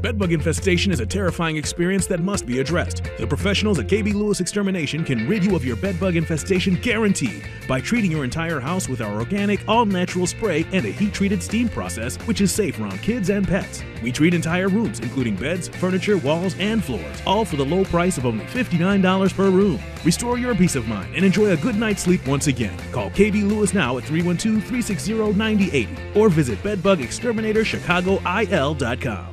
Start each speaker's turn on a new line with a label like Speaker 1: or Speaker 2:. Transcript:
Speaker 1: Bedbug infestation is a terrifying experience that must be addressed. The professionals at KB Lewis Extermination can rid you of your bedbug infestation guaranteed by treating your entire house with our organic, all natural spray and a heat treated steam process, which is safe around kids and pets. We treat entire rooms, including beds, furniture, walls, and floors, all for the low price of only $59 per room. Restore your peace of mind and enjoy a good night's sleep once again. Call KB Lewis now at 312 360 9080 or visit bedbugexterminatorchicagoil.com.